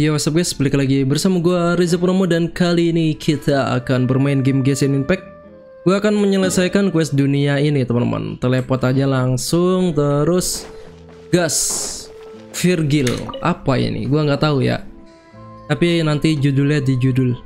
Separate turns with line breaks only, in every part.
Yo, what's up guys? Balik lagi bersama gue Reza Purnomo dan kali ini kita akan bermain game Genshin Impact. Gue akan menyelesaikan quest dunia ini teman-teman. Teleport aja langsung terus gas. Virgil, apa ini? Gue nggak tahu ya. Tapi nanti judulnya di judul.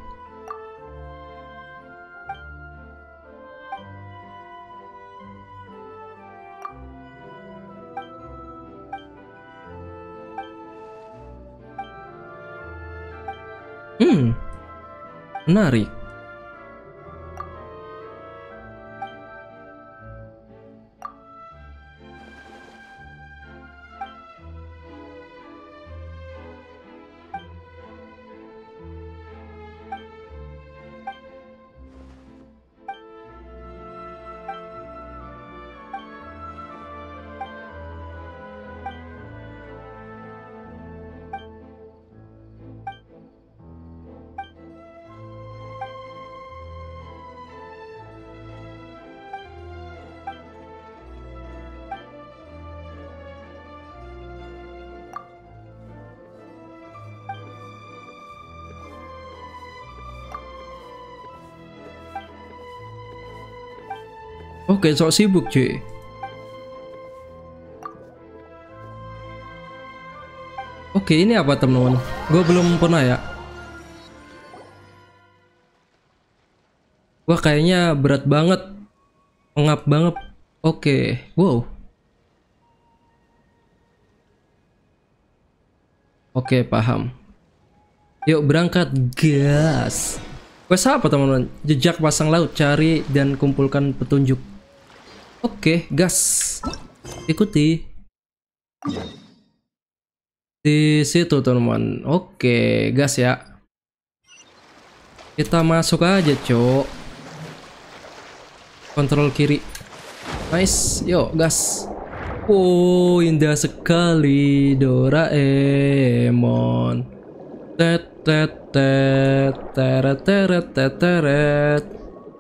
Menarik. Oke, sok sibuk cuy. Oke, ini apa teman-teman? Gue belum pernah ya. Wah, kayaknya berat banget. Pengap banget. Oke, wow. Oke, paham. Yuk berangkat, gas. Quest apa teman-teman? Jejak pasang laut, cari dan kumpulkan petunjuk. Oke, gas. Ikuti. Di situ teman-teman. Oke, gas ya. Kita masuk aja, Cok. Kontrol kiri. Nice. Yuk, gas. Oh, indah sekali Doraemon. Tet tet tet teret teret teret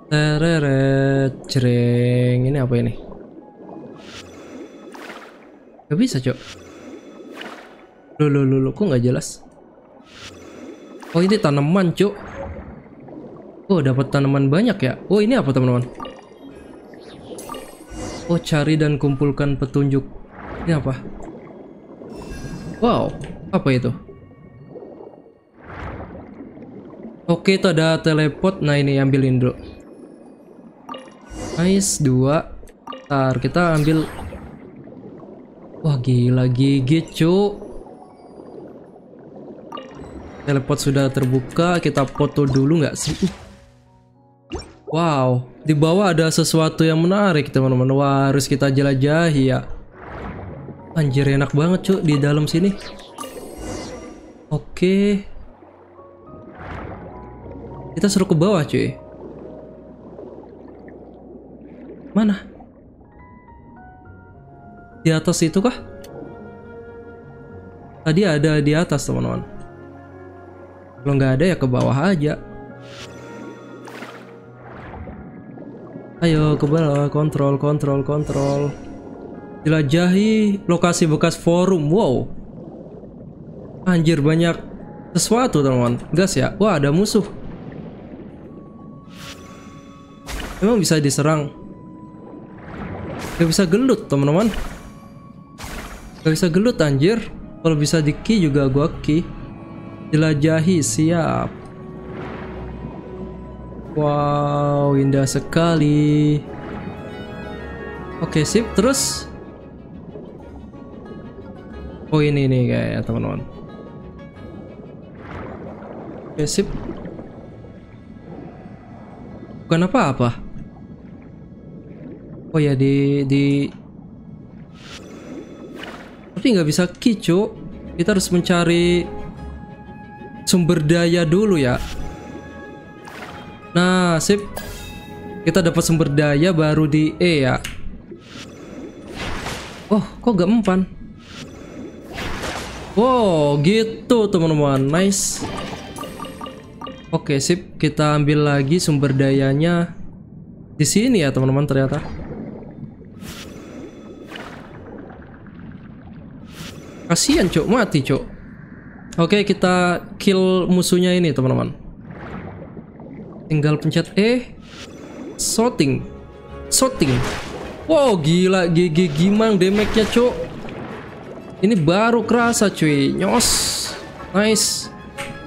teret. Ini apa ini? Gak bisa, Cok. Loh, loh, loh, kok nggak jelas? Oh, ini tanaman, Cok. Oh, dapat tanaman banyak ya. Oh, ini apa, teman-teman? Oh, cari dan kumpulkan petunjuk. Ini apa? Wow, apa itu? Oke, itu ada teleport. Nah, ini ambilin dulu. Nice, dua. Ntar kita ambil. Wah, gila gigit, cuk. Teleport sudah terbuka. Kita foto dulu nggak sih? Uh. Wow, di bawah ada sesuatu yang menarik, teman-teman. Wah, harus kita jelajahi ya. Anjir, enak banget, cuk, di dalam sini. Oke. Kita suruh ke bawah cuy. Mana? Di atas itu kah? Tadi ada di atas teman-teman. Kalau nggak ada ya ke bawah aja. Ayo ke bawah, kontrol, kontrol, kontrol. Jelajahi lokasi bekas forum. Wow. Anjir banyak sesuatu teman-teman. Gas ya. Wah ada musuh. Emang bisa diserang? Gak bisa gelut teman-teman. Gak bisa gelut anjir. Kalau bisa di juga gua key. Jelajahi siap. Wow indah sekali. Oke sip terus. Oh ini nih kayak teman-teman. Oke sip. Bukan apa-apa Oh ya di di tapi nggak bisa kicu. Kita harus mencari sumber daya dulu ya. Nah, sip. Kita dapat sumber daya baru di E ya. Oh, kok gak mempan? Wow, gitu teman-teman. Nice. Oke, sip. Kita ambil lagi sumber dayanya di sini ya, teman-teman ternyata. Kasihan cok mati cok Oke, kita kill musuhnya ini, teman-teman. Tinggal pencet E. Sorting. Sorting. Wow, gila GG gimang damage-nya, Cuk. Ini baru kerasa, cuy. Nyos. Nice.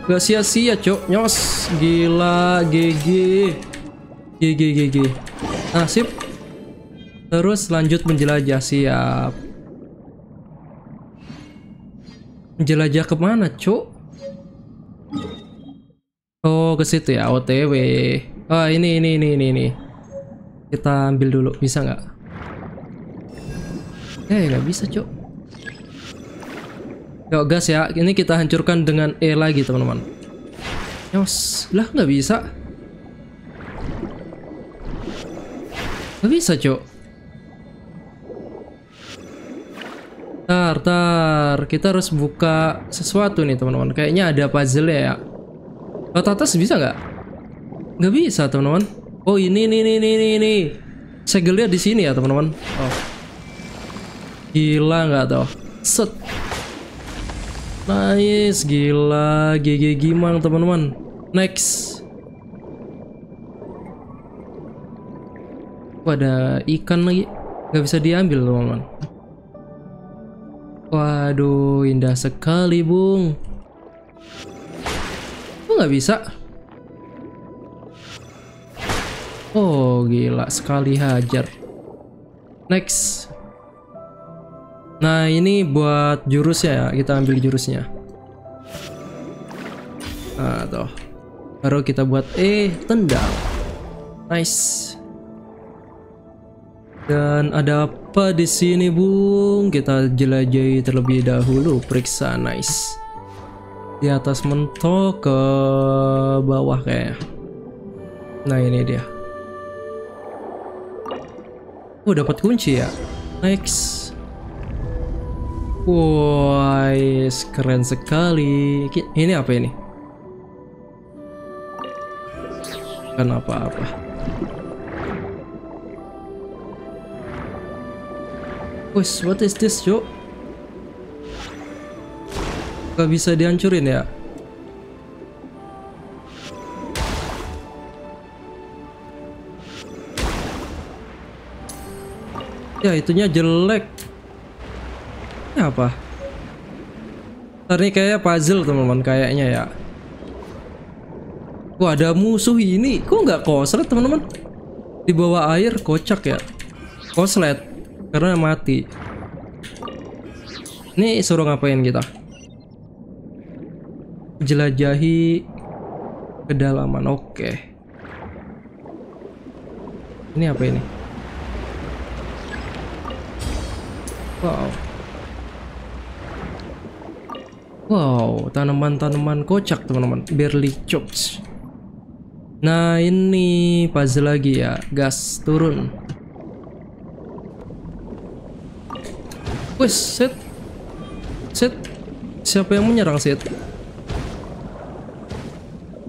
Gak sia-sia, Cuk. Nyos. Gila GG. GG GG. Nah, sip. Terus lanjut menjelajah, siap. Menjelajah ke mana, cuk? Oh, ke situ ya, OTW. Oh, ini, ini, ini, ini, ini. Kita ambil dulu, bisa nggak? Eh, nggak bisa, cuk. Yuk, gas ya. Ini kita hancurkan dengan E lagi, teman-teman. Yos, lah nggak bisa. Nggak bisa, cuk. Tar, tar. Kita harus buka sesuatu nih teman-teman. Kayaknya ada puzzle ya. Kalau atas bisa nggak? Nggak bisa teman-teman. Oh ini, ini, ini, ini, ini. Segelnya di sini ya teman-teman. Oh. Gila nggak tuh? Set. Nice, gila. GG gimang teman-teman. Next. Wah, ada ikan lagi. Nggak bisa diambil teman-teman. Waduh, indah sekali, Bung. Kok nggak bisa? Oh, gila sekali hajar. Next. Nah, ini buat jurusnya ya. Kita ambil jurusnya. Nah, tuh. Baru kita buat eh tendang. Nice. Dan ada apa di sini, Bung? Kita jelajahi terlebih dahulu. Periksa, nice. Di atas mentok ke bawah kayaknya. Nah, ini dia. Oh, dapat kunci ya. Next. Wah, keren sekali. Ini apa ini? Kan apa-apa. Wes, what is this, Cuk? Gak bisa dihancurin ya? Ya, itunya jelek. Ini apa? Ntar ini kayak puzzle, teman-teman, kayaknya ya. Wah, ada musuh ini. Kok nggak koslet, teman-teman? Di bawah air, kocak ya. Koslet karena mati. Ini suruh ngapain kita? Jelajahi kedalaman oke. Ini apa ini? Wow. Wow tanaman-tanaman kocak teman-teman. Barley chokes nah ini puzzle lagi ya. Gas turun Wes, set. Set. Siapa yang menyerang, set?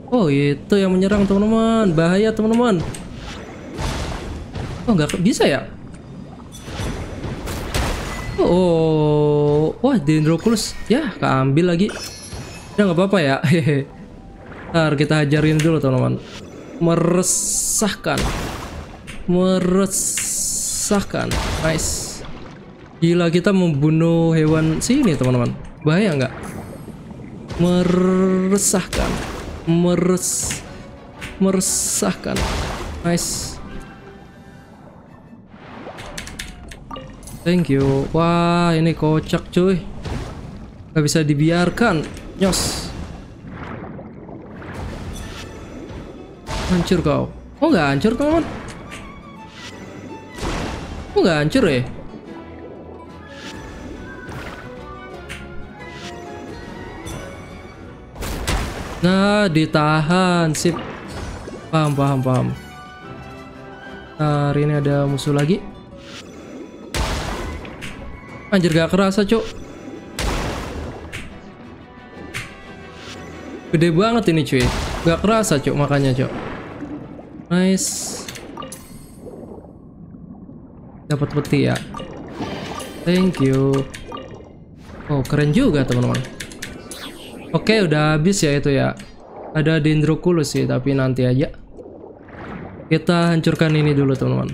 Oh, itu yang menyerang, teman-teman. Bahaya, teman-teman. Oh, nggak bisa ya? Oh, wah, Dendroculus. Ya, keambil lagi. Ya, nggak apa-apa ya. Hehe. Ntar kita ajarin dulu, teman-teman. Meresahkan. Meresahkan. Nice. Gila kita membunuh hewan sini teman-teman. Bahaya nggak? Meresahkan. Meres meresahkan. Nice. Thank you. Wah, ini kocak cuy. Gak bisa dibiarkan. Nyos. Hancur kau. Oh nggak hancur teman-teman? Oh nggak hancur ya? Nah, ditahan. Sip. Paham, paham, paham. Nah, hari ini ada musuh lagi. Anjir gak kerasa, Cok. Gede banget ini, cuy. Gak kerasa, Cok, makanya, Cok. Nice. Dapat peti ya. Thank you. Oh, keren juga, teman-teman. Oke, udah habis ya itu ya. Ada Dendroculus sih, tapi nanti aja. Kita hancurkan ini dulu, teman-teman.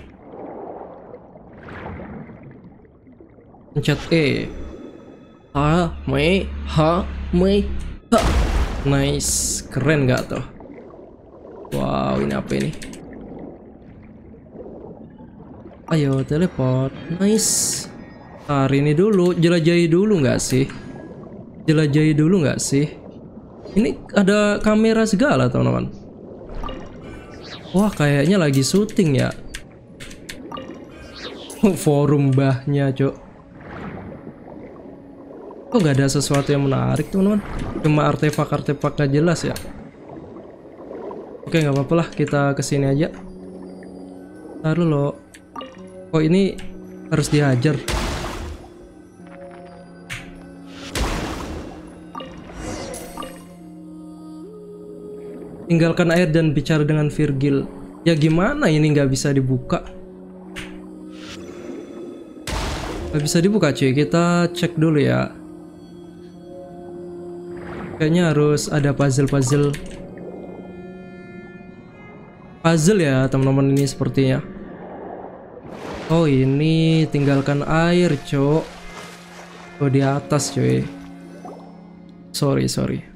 Pencet E. Ha, mei, ha, mei, ha. Nice, keren gak tuh? Wow, ini apa ini? Ayo teleport, nice. Hari ini dulu, jelajahi dulu nggak sih? Jelajahi dulu nggak sih? Ini ada kamera segala teman-teman. Wah kayaknya lagi syuting ya. Forum bahnya cok. Kok gak ada sesuatu yang menarik teman-teman? Cuma artefak-artefak gak jelas ya. Oke nggak apa-apa lah kita ke sini aja. Taruh lo. Kok ini harus dihajar? Tinggalkan air dan bicara dengan Virgil. Ya gimana ini nggak bisa dibuka? Nggak bisa dibuka cuy. Kita cek dulu ya. Kayaknya harus ada puzzle-puzzle. Puzzle ya teman-teman ini sepertinya. Oh ini tinggalkan air cok. Oh di atas cuy. Sorry sorry.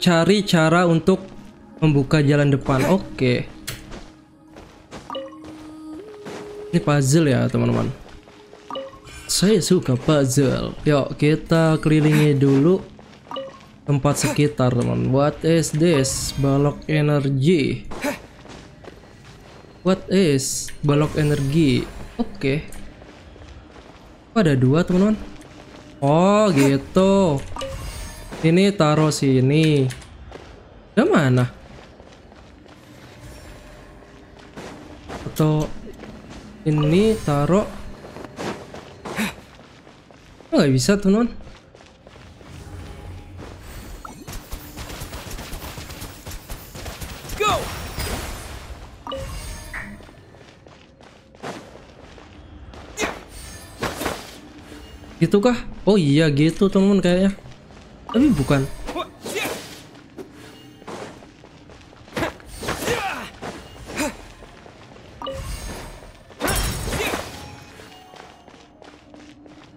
Cari cara untuk membuka jalan depan. Oke. Ini puzzle ya, teman-teman. Saya suka puzzle. Yuk, kita kelilingi dulu tempat sekitar, teman. What is this? Balok energi. What is balok energi? Oke. Oh, ada dua, teman-teman. Oh, gitu. Ini taruh sini. Udah mana? Atau ini taruh Oh, nggak bisa tuh non
Go!
gitu kah oh iya gitu temen kayaknya tapi bukan.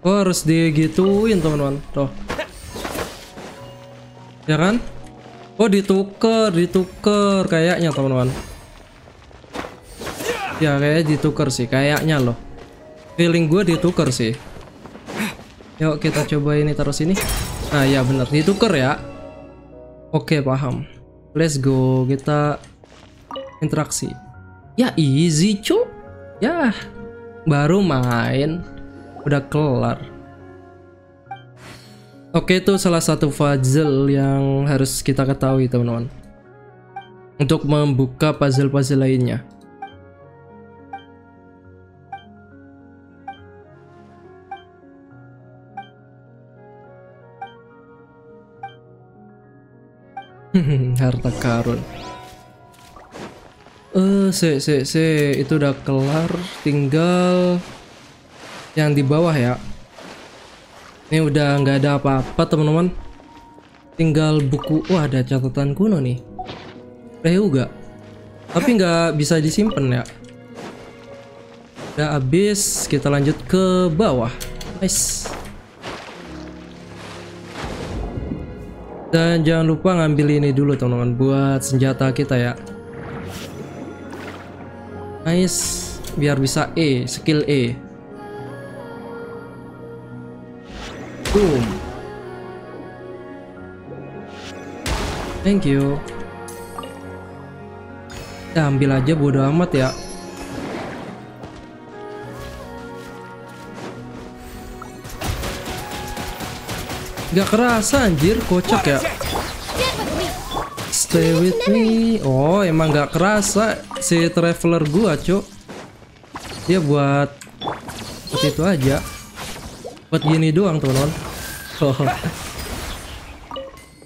Oh harus digituin teman-teman. Tuh. Ya kan? Oh dituker Dituker kayaknya teman-teman. Ya kayaknya dituker sih Kayaknya loh. Feeling gue dituker sih. Yuk kita coba ini taruh sini Nah ya bener dituker ya? Oke paham. Let's go. Kita Interaksi. Ya easy cu. Ya Baru main. Udah kelar. Oke, itu salah satu puzzle yang harus kita ketahui, teman-teman. Untuk membuka puzzle-puzzle lainnya. Harta karun. Eh, se se se itu udah kelar, tinggal yang di bawah ya. Ini udah nggak ada apa-apa teman-teman. Tinggal buku wah ada catatan kuno nih. Reuga tapi nggak bisa disimpan ya. Udah habis kita lanjut ke bawah. Nice Dan jangan lupa ngambil ini dulu teman-teman buat senjata kita ya. Nice, biar bisa E, skill E. Boom. Thank you. Kita ambil aja bodo amat ya. Gak kerasa anjir, kocak ya. Stay with me. Oh, emang gak kerasa si traveler gua, cuk. Dia buat buat itu aja. Buat gini doang, teman-teman.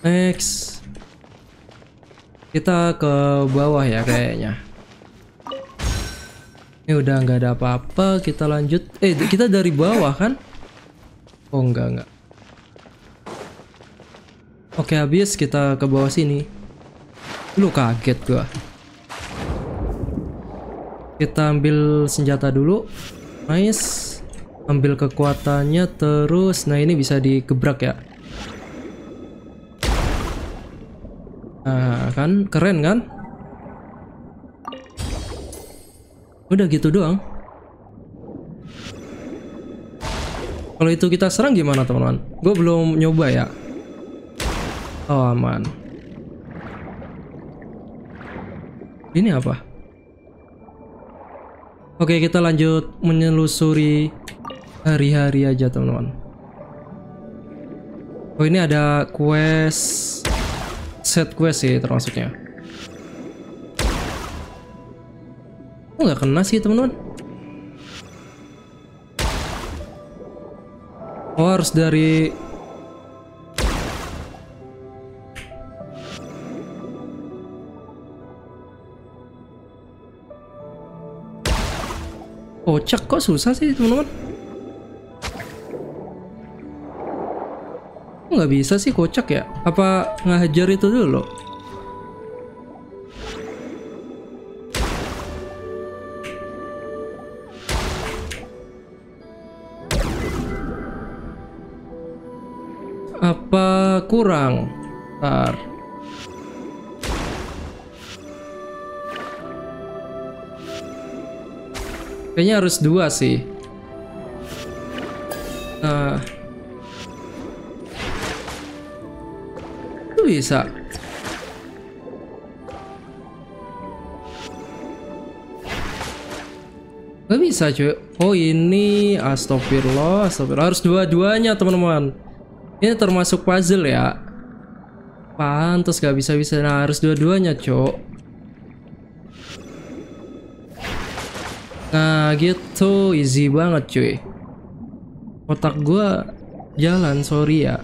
Next. Kita ke bawah ya kayaknya. Ini udah nggak ada apa-apa, kita lanjut. Eh, kita dari bawah kan? Oh, enggak, enggak. Oke, habis kita ke bawah sini. Lu kaget gua. Kita ambil senjata dulu. Nice. Ambil kekuatannya terus. Nah, ini bisa digebrak ya. Nah, kan keren kan? Udah gitu doang. Kalau itu kita serang gimana teman-teman? Gue belum nyoba ya. Oh aman. Ini apa? Oke kita lanjut menyelusuri hari-hari aja teman-teman. Oh ini ada quest set quest sih termasuknya. Oh nggak kena sih teman-teman. Oh harus dari Kocak kok susah sih teman-teman. Nggak bisa sih kocak ya? Apa ngajar itu dulu? Apa kurang? Kayaknya harus dua sih. Nah. Itu bisa. Gak bisa cuy. Oh ini astagfirullah, astagfirullah. Harus dua-duanya teman-teman. Ini termasuk puzzle ya. Pantas gak bisa-bisa. Nah harus dua-duanya cok. Nah gitu easy banget cuy. Otak gua jalan sorry ya.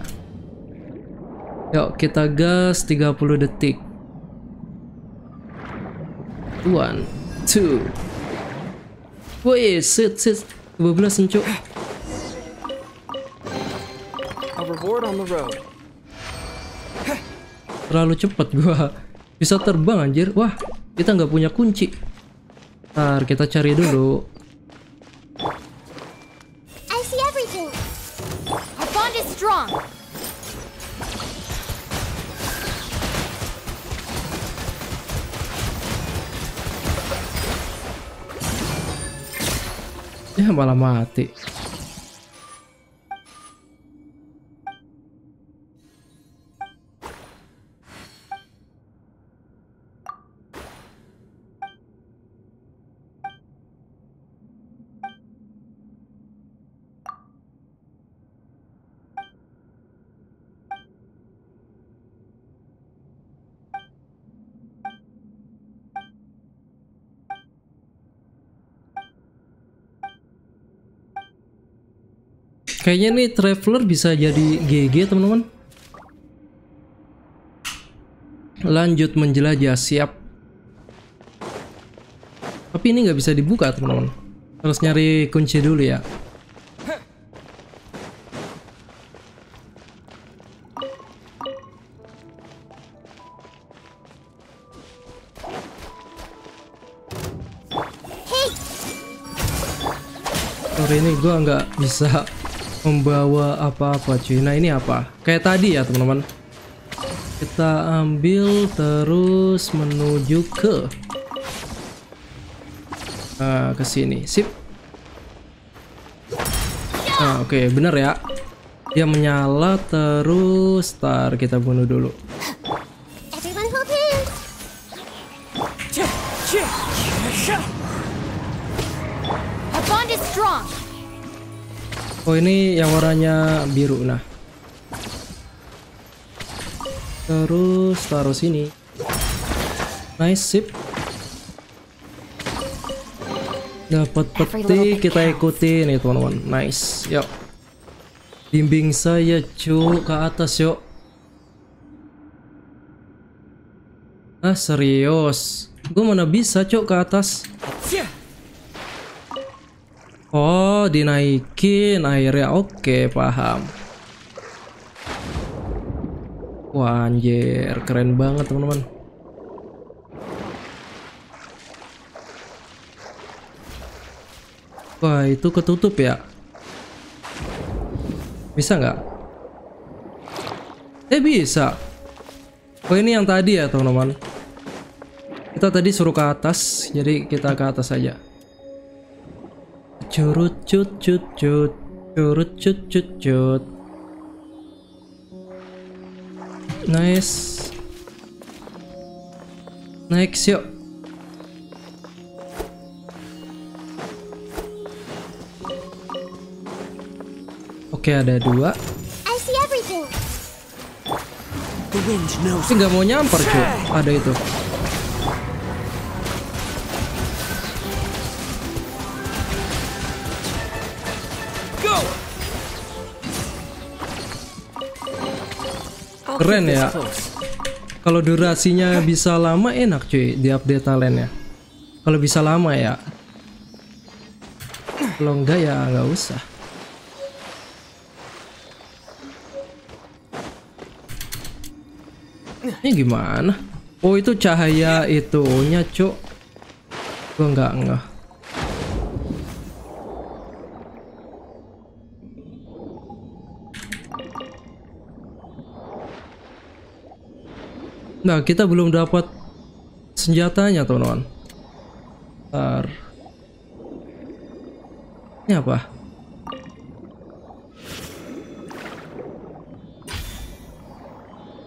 Yuk kita gas 30 detik. One, two. Wih, sit, sit. 12 encuk.
Hoverboard on the road.
Terlalu cepat gua. Bisa terbang anjir. Wah, kita nggak punya kunci. Ntar kita cari dulu.
I see everything. Our bond is strong.
Ya malah mati. Kayaknya nih traveler bisa jadi GG teman-teman. Lanjut menjelajah siap. Tapi ini nggak bisa dibuka teman-teman. Harus nyari kunci dulu ya. Sorry ini gua nggak bisa membawa apa-apa cuy. Nah ini apa? Kayak tadi ya teman-teman. Kita ambil terus menuju ke nah, ke sini. Sip. Nah, oke, okay, bener ya. Dia menyala terus. Tar kita bunuh dulu. Oh ini yang warnanya biru nah. Terus taruh sini. Nice sip. Dapat peti kita ikuti nih teman-teman. Nice. Yuk. Bimbing saya cu ke atas yuk. Ah serius. Gue mana bisa cuk ke atas. Oh dinaikin airnya. Oke paham. Wah anjir keren banget teman-teman. Wah itu ketutup ya? Bisa nggak? Eh bisa. Oh ini yang tadi ya teman-teman. Kita tadi suruh ke atas, jadi kita ke atas aja. Curut cut cut cut, curut cut cut cut. Nice. Next yuk. Oke ada dua.
I see everything.
The wind knows.
Tapi nggak mau nyamper cuy. Ada itu. Keren ya. Kalau durasinya bisa lama enak cuy di update talentnya. Kalau bisa lama ya. Kalau enggak ya nggak usah. Ini gimana? Oh itu cahaya itunya cuk. Gua nggak nggak. Nah, kita belum dapat senjatanya, teman-teman. Ntar. Ini apa?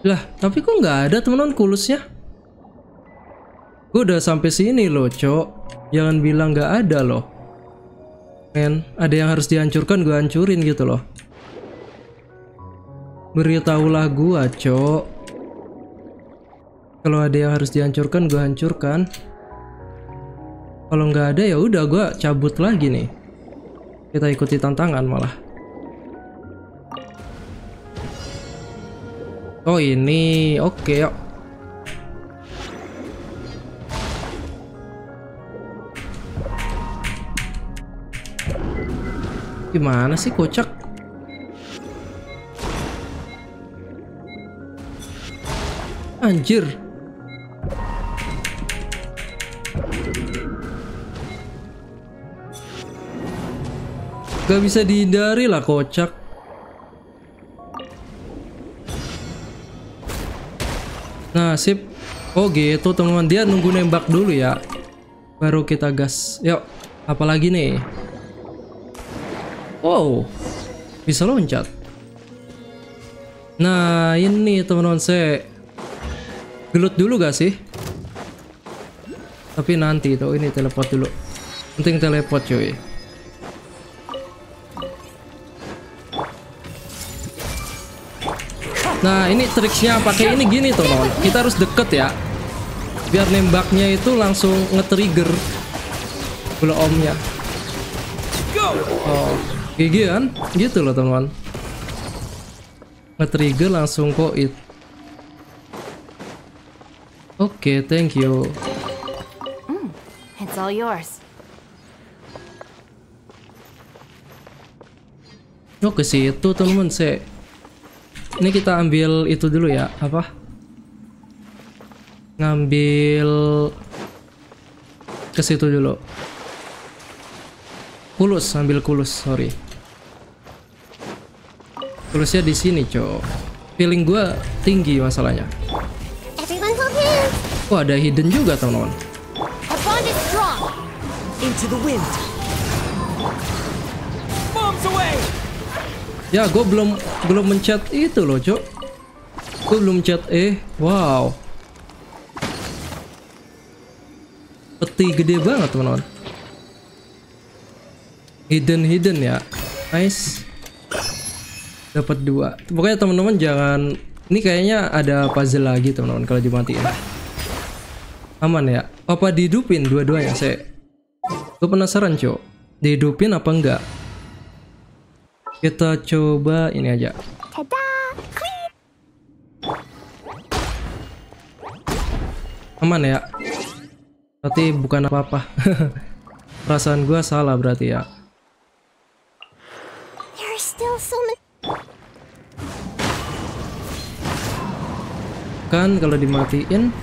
Lah, tapi kok nggak ada teman-teman kulusnya? Gue udah sampai sini loh, cok. Jangan bilang nggak ada loh. Men, ada yang harus dihancurkan, gue hancurin gitu loh. Beritahulah gua, cok. Kalau ada yang harus dihancurkan, gue hancurkan. Kalau nggak ada ya udah gue cabut lagi nih. Kita ikuti tantangan malah. Oh ini, oke yuk. Gimana sih kocak? Anjir. Gak bisa dihindari lah kocak. Nah sip. Oh gitu teman-teman dia nunggu nembak dulu ya. Baru kita gas. Yuk. Apalagi nih? Wow. Bisa loncat. Nah ini teman-teman saya gelut dulu gak sih? Tapi nanti tuh ini teleport dulu. Penting teleport cuy. Nah ini triksnya pakai ini gini tuh non. Kita harus deket ya. Biar nembaknya itu langsung nge-trigger omnya.
Go!
Oh, GG kan? Gitu loh teman-teman. Nge-trigger langsung kok it. Oke, thank you.
It's all yours.
Oh ke situ teman-teman saya. Ini kita ambil itu dulu ya, apa? Ngambil ke situ dulu. Kulus, ambil kulus, sorry. Kulusnya di sini, cok. Feeling gua tinggi masalahnya. Wah, ada hidden juga, teman-teman.
Into the wind.
Ya, gue belum belum mencet itu loh, cok. Gue belum mencet eh. Wow. sakti gede banget teman-teman. Hidden hidden ya. Nice. Dapat dua. Pokoknya teman-teman jangan ini kayaknya ada puzzle lagi teman-teman kalau dimatiin. Aman ya? Apa dihidupin dua-duanya? Saya Gue penasaran cok Dihidupin apa enggak? Kita coba ini aja! Aman ya? Berarti bukan apa-apa. Perasaan gue salah berarti ya. Kan kalau dimatiin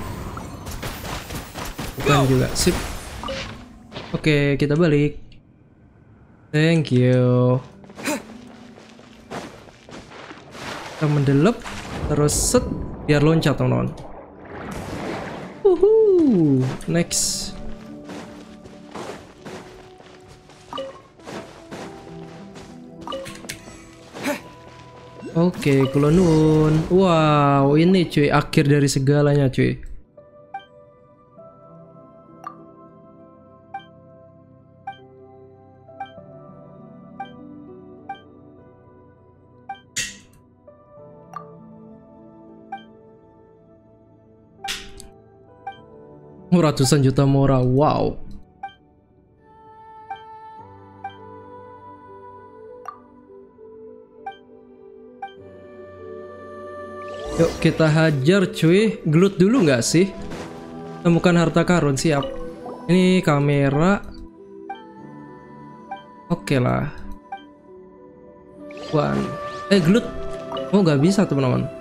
Bukan juga. Sip. Oke kita balik. Thank you Kita mendelep Terus set Biar loncat teman-teman Next Oke, kulonun. Wow, ini cuy akhir dari segalanya cuy. Ratusan juta mora, wow. Yuk kita hajar cuy. Gelut dulu nggak sih? Temukan harta karun siap. Ini kamera. Oke lah. One. Eh gelut. Oh nggak bisa teman-teman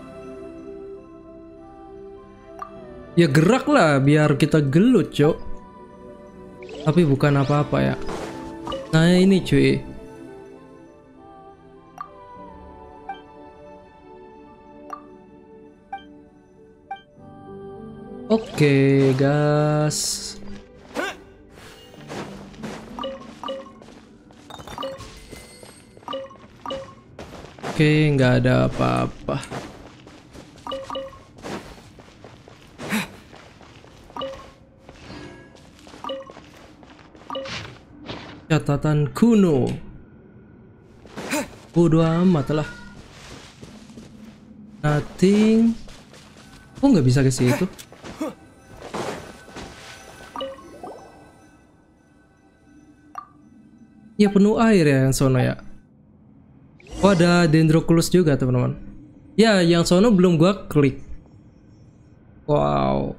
Ya gerak lah biar kita gelut cok Tapi bukan apa-apa ya Nah ini cuy Oke, gas. Oke, nggak ada apa-apa. Catatan kuno. Bodo amat lah. Nothing. Oh, nggak bisa ke situ. Ya penuh air ya yang sono ya. Oh ada dendroculus juga teman-teman. Ya yang sono belum gua klik. Wow.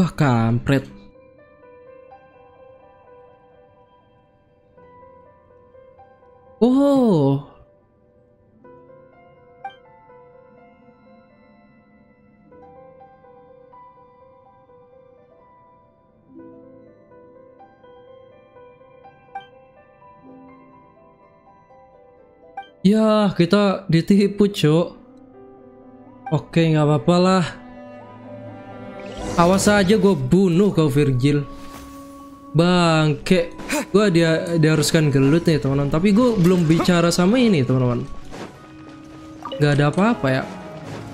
Wah kampret. Oh. Ya, kita ditipu, Cuk. Oke, nggak apa-apa lah. Awas aja gue bunuh kau Virgil. Bangke. Gue dia diharuskan gelut nih teman-teman. Tapi gue belum bicara sama ini teman-teman. Gak ada apa-apa ya.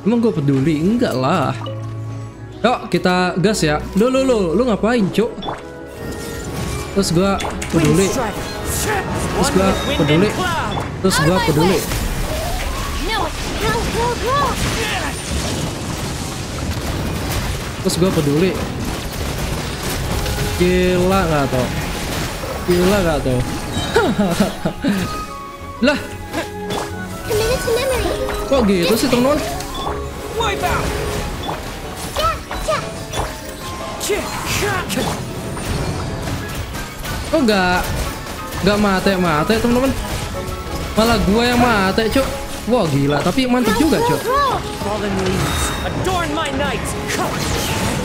Emang gue peduli? Enggak lah. Yuk kita gas ya. Lu lu lu, lu ngapain cuk? Terus gue peduli. Terus gue peduli. Terus gue peduli.
No! Go, go,
Terus gue peduli. Gila nggak tau? Gila nggak tau? lah, kok gitu sih teman-teman? Kok nggak Nggak mate mate teman-teman. Malah gua yang mate cuk. Wah gila, tapi mantep juga cuk.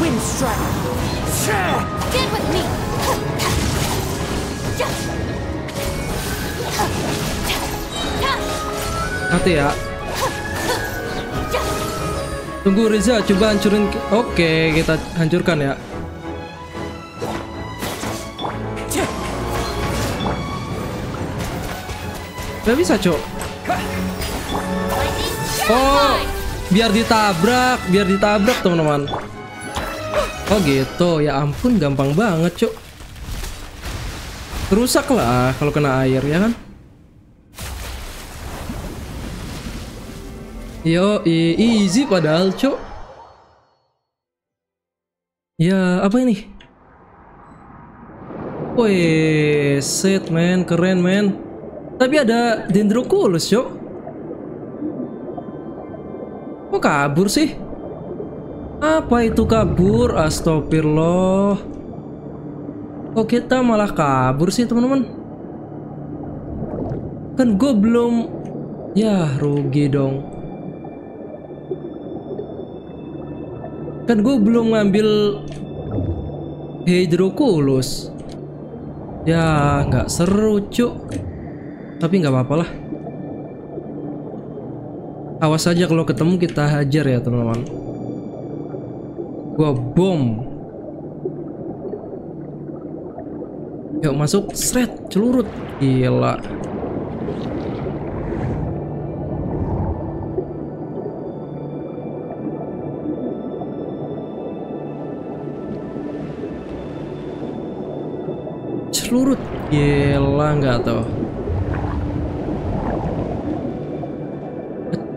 Wind strike.
Stand with me!
Mati ya. Tunggu Riza, coba hancurin. Oke, kita hancurkan ya. Gak bisa, Cok. Oh, biar ditabrak, biar ditabrak, teman-teman. Oh gitu, ya ampun, gampang banget, Cok. Rusak lah kalau kena air, ya kan? Yo, easy padahal, Cok. Ya, apa ini? Wih, set man, keren man. Tapi ada Dendroculus, Cok. Kok kabur sih? Apa itu kabur? Astagfirullah. Kok kita malah kabur sih, teman-teman? Kan gue belum... Ya, rugi dong. Kan gue belum ngambil Hydroculus. Ya, nggak seru, cuk. Tapi nggak apa-apa lah. Awas aja kalau ketemu kita hajar ya, teman-teman. Gua bom. Yuk masuk, seret, celurut. Gila. Celurut. Gila nggak tuh.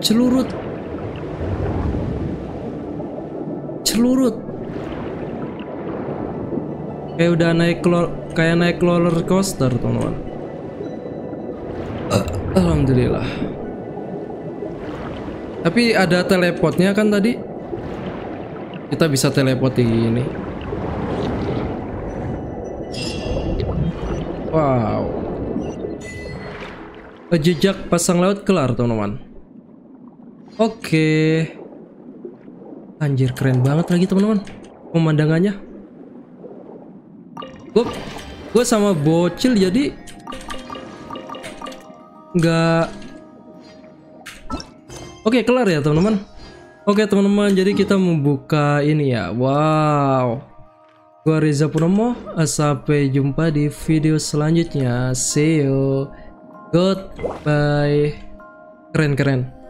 Celurut. Celurut. Kayak udah naik kayak naik roller coaster, teman-teman. Eh, Alhamdulillah. Tapi ada teleportnya kan tadi? Kita bisa teleport di ini. Wow. Jejak pasang laut kelar, teman-teman. Oke. Anjir keren banget lagi, teman-teman. Pemandangannya. Gue gue sama bocil jadi nggak Oke kelar ya teman-teman. Oke teman-teman jadi kita membuka ini ya. Wow. Gua Reza Purnomo Sampai jumpa di video selanjutnya. See you. Goodbye. Keren keren